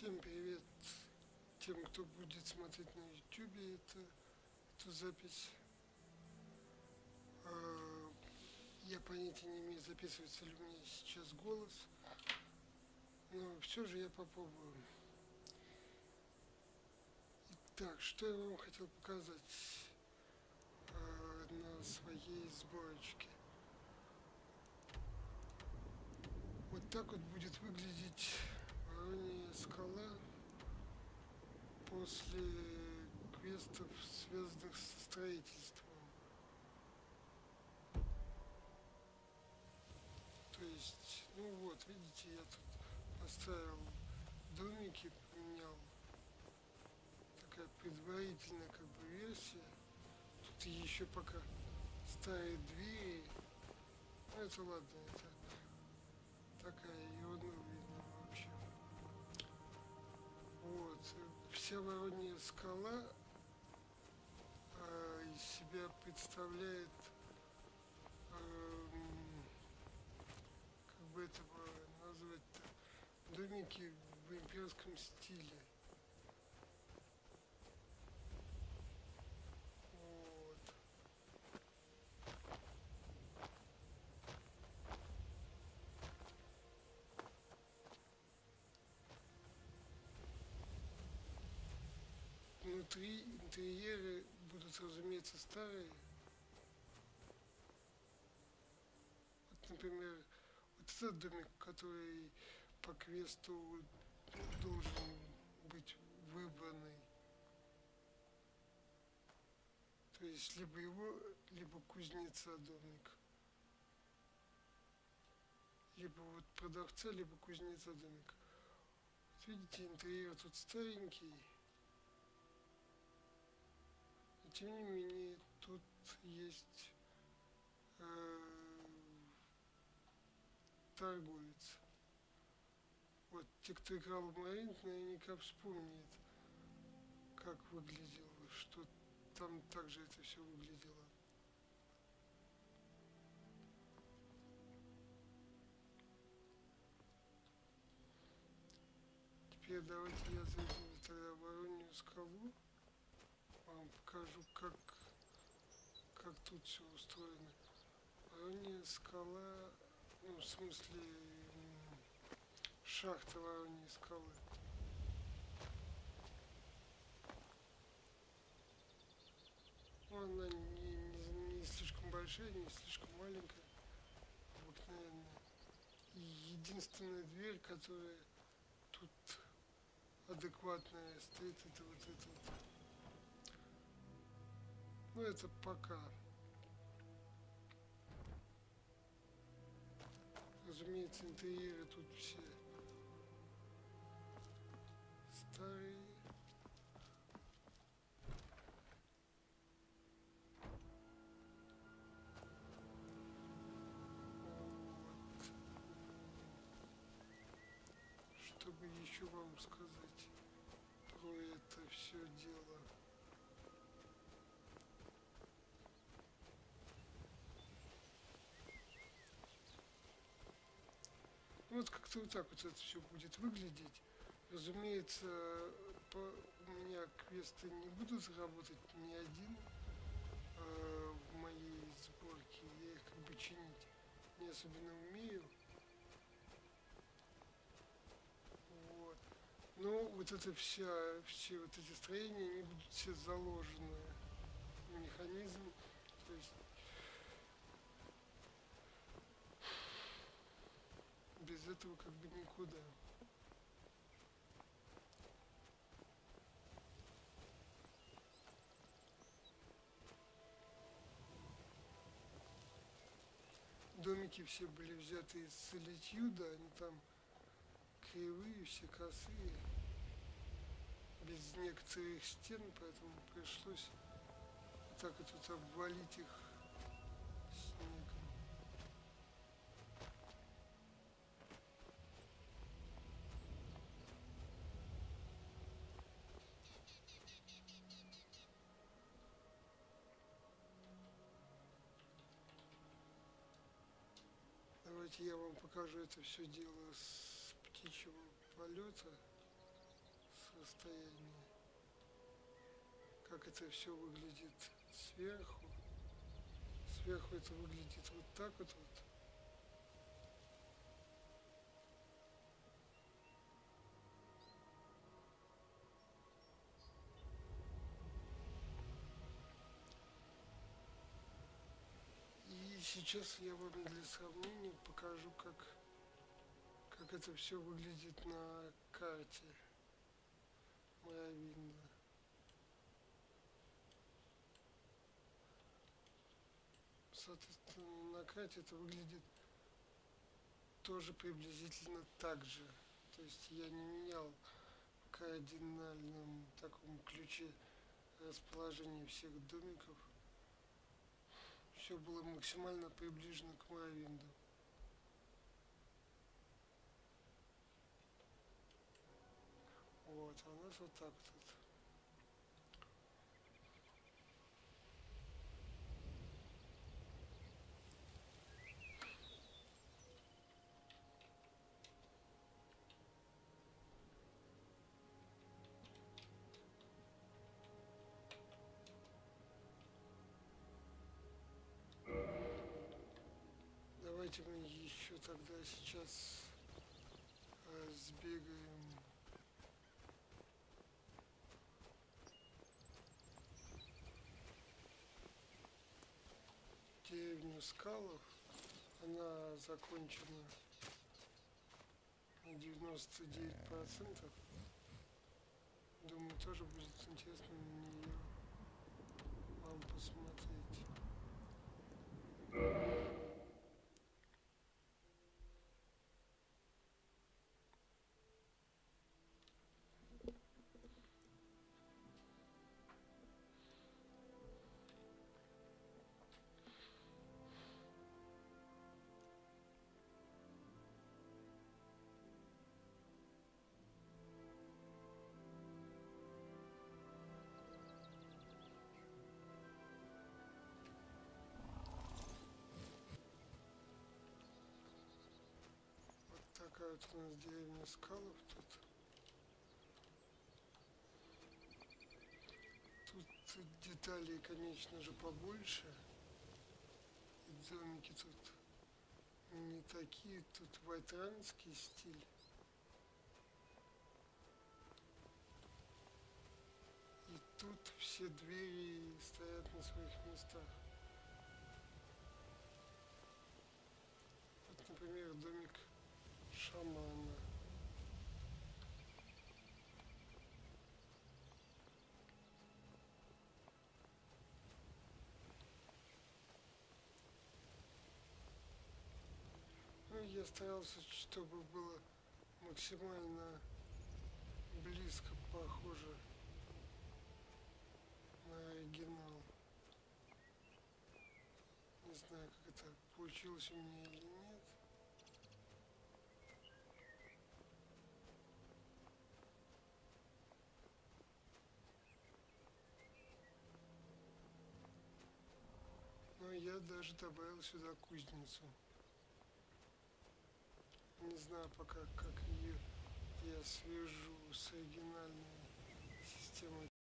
Всем привет тем, кто будет смотреть на YouTube это, эту запись. А, я понятия не имею, записывается ли у меня сейчас голос, но все же я попробую. Итак, что я вам хотел показать а, на своей сборочке. Вот так вот будет выглядеть Воронья скала после квестов, связанных со строительством. То есть, ну вот, видите, я тут поставил домики, поменял. Такая предварительная как бы версия. Тут еще пока старые двери. Ну это ладно, это Вся Воронья скала э, из себя представляет э, как бы это назвать-то домики в имперском стиле. Внутри интерьеры будут, разумеется, старые. Вот, например, вот этот домик, который по квесту должен быть выбранный. То есть либо его, либо кузнеца домик. Либо вот продавца, либо кузнеца домик. Вот видите, интерьер тут старенький. Тем не менее, тут есть э, торговец. Вот те, кто играл в Маринт, наверняка вспомнит, как выглядело, что там также это все выглядело. Теперь давайте я зайду тогда в Воронью скалу покажу, как, как тут все устроено. Воронья скала, ну, в смысле, шахта Вороньей скалы. Ну, она не, не, не слишком большая, не слишком маленькая, обыкновенная. И единственная дверь, которая тут адекватная стоит, это вот эта вот. Ну, это пока. Разумеется, интерьеры тут все старые. Вот. Чтобы еще вам сказать про это все дело. Вот как-то вот так вот это все будет выглядеть. Разумеется, по, у меня квесты не будут работать ни один э, в моей сборке. Я их как бы чинить не особенно умею. Вот. Но вот это вся, все вот эти строения, они будут все заложены в механизм. То есть без этого как бы никуда. Домики все были взяты из солитюда, они там кривые, все косые, без некоторых стен, поэтому пришлось так вот, вот обвалить их Давайте я вам покажу это все дело с птичьего полета. расстояние. Как это все выглядит сверху. Сверху это выглядит вот так вот. вот. И сейчас я вам для сравнения покажу, как, как это все выглядит на карте Моровинда. Соответственно, на карте это выглядит тоже приблизительно так же. То есть я не менял в кардинальном таком ключе расположение всех домиков все было максимально приближено к Моровинду. Вот, а у нас вот так вот. Давайте мы еще тогда сейчас э, сбегаем. Деревню Скалов. Она закончена на 99 процентов. Думаю, тоже будет интересно на нее вам посмотреть. Такая вот у нас деревня Скалов тут. Тут деталей, конечно же, побольше. И домики тут не такие, тут вайтранский стиль. И тут все двери стоят на своих местах. Вот, например, домик шамана. Ну, я старался, чтобы было максимально близко похоже на оригинал. Не знаю, как это получилось у меня или нет. Я даже добавил сюда кузницу. Не знаю пока, как ее я свяжу с оригинальной системой